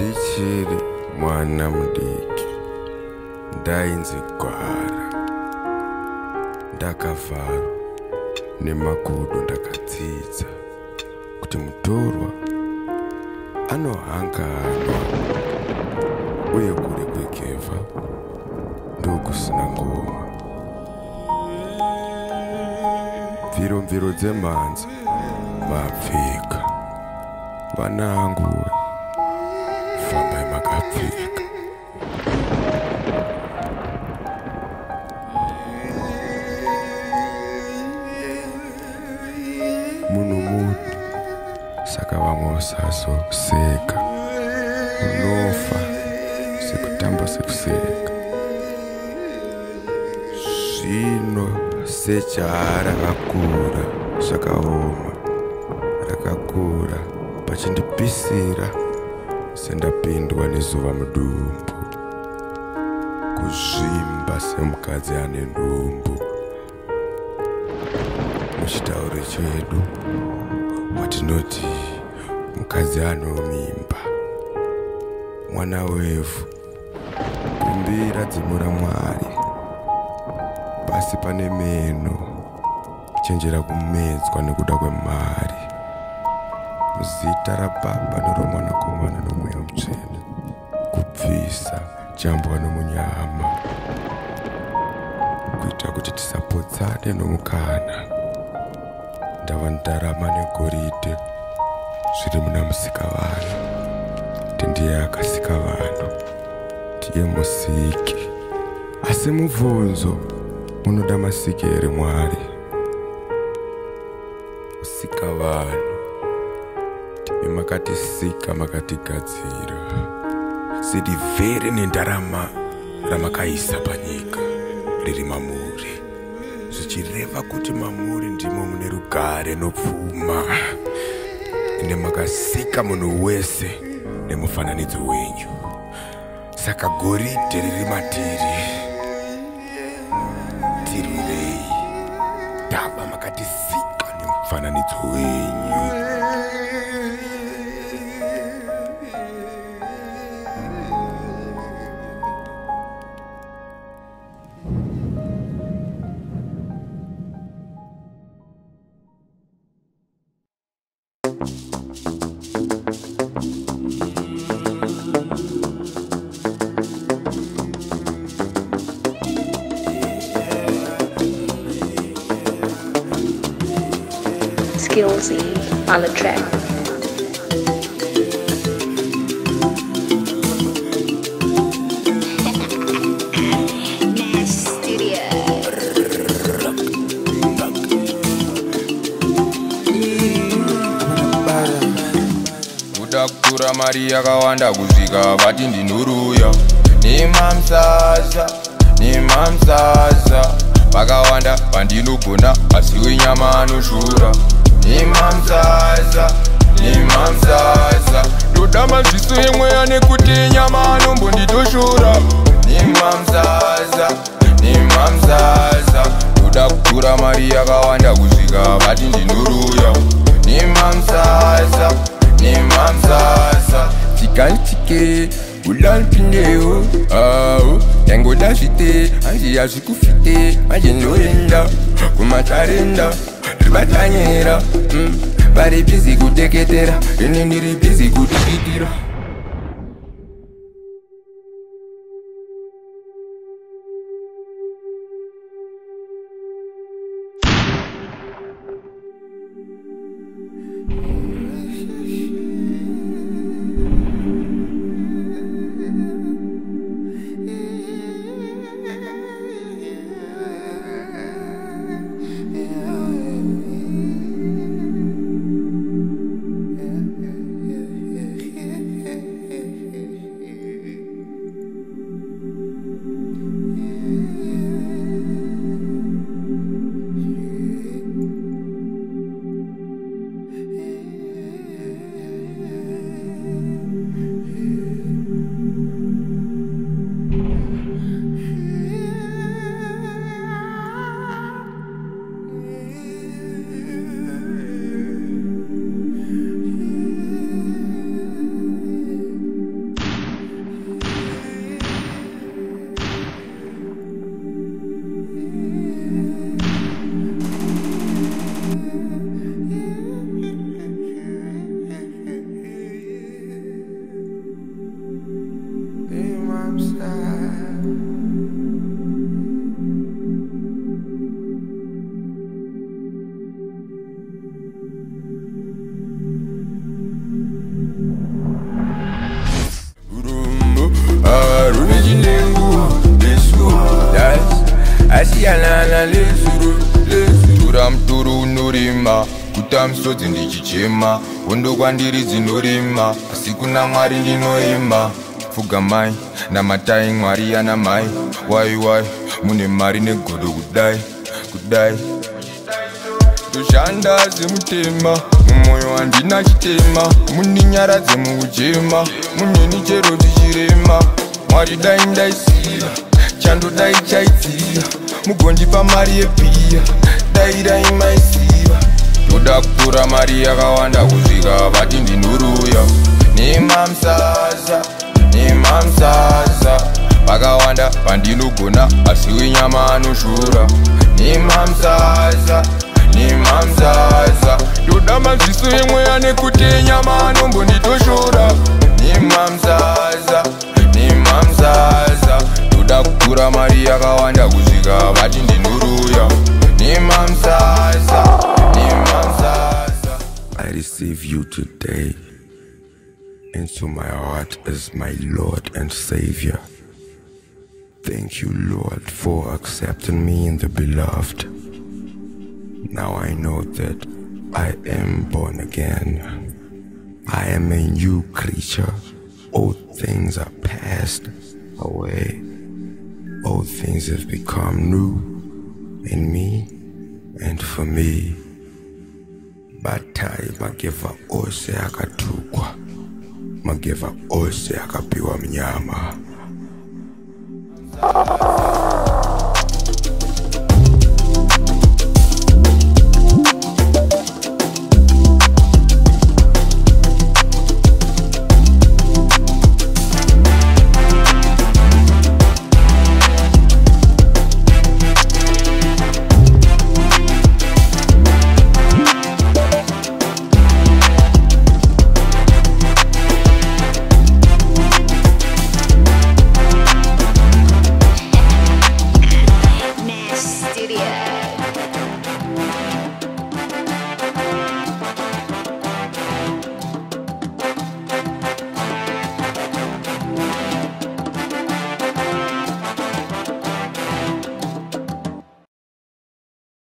ndichiri mwana mudiki? Ndainzi gwara. Ndakavharwa nemakudo ndakadzidza kuti mutorwa anohanganwa uye kure kwegevha ndokusina ngoma. Mviro mviro dzemhanza mapfeka fambai makapfeka munhu muti saka vamwe usazoseka unofa sekutamba sekuseka. Zvino sejaha rakakura zvakaoma rakakura pachindipisira sendapindwa nezuva mudumbu. Kuzvimba semukadzi ane ndumbu. Muchitauro chedu matinoti mukadzi anomimba mwana wevhu kumbira dzimu ramwari pasi pane meno chenjera kumedzwa nekuda kwemari muzita rababa neromwanakomana nomweya mutsvene kubvisa jambwa nomunyama kuita kuti tisapotsane nomukana. Ndava ndarama negoridhe zviri muna musika vanhu tindiye akasika vanhu ndiye musiki. Asi mubvunzo munoda masiki here mwari? Kusika vanhu makatisika makatigadzira. Sidivheri nendarama ramakaisa panyika riri mamuri. Zvichireva kuti mamuri ndimo mune rugare nopfuma. Ine makasika munhu wese nemufananidzo wenyu. Saka goridhe riri matiri. Tirirei. Ndava makatisika nemufananidzo wenyu Skillsy on the track. kuda kutora mari yakawanda kusvika vati ndinoruya nemamsasa nemamsasa vakawanda vandinogona asi wenyama anoshura nemamsasa nemamsasa ndoda maziso emweya nekuti nyama anombonditoshora nemamsasa nemamsasa ndoda kutora mari yakawanda kusvika vati ndinoruya. Nemamsasa nemamsasa tikalitike ulalipindewo awo yangoda zvite anje yazvikufite manje ndoenda kumatarenda ribatanyera mm. vari bhizi kuteketera ine ndiri bhizi kudikitira zvasiyanana lezuro lezura mutoro unorema kuta musodzi ndichichema. Hondo kwandiri dzinorema asi kuna mwari ndinoema pfugamai namatai mwari yana mai. Waiwai mune mari negodo kudai kudai. Toshanda zemutema mumwoyo handina chitema. Muninyaradze mukuchema munyeni chero tichirema mwari dai ndaisiya chando dai chaidziya mugondipa mari yepiya dai dai maisiva toda kutora mari yakawanda kusvika vati ndinuruya nemamsasa nemamsasa vakawanda pandinogona asi wenyama anoshura. Nemamsasa nemamsasa ndoda maziso emweya nekuti enyama anombonditoshora nemamsasa nemamsasa you today into my heart as my Lord and Savior. Thank you, Lord, for accepting me in the beloved. Now I know that I am born again. I am a new creature. All things are passed away. All things have become new in me and for me. Batai mageva ose akatukwa. Mageva ose akapiwa mnyama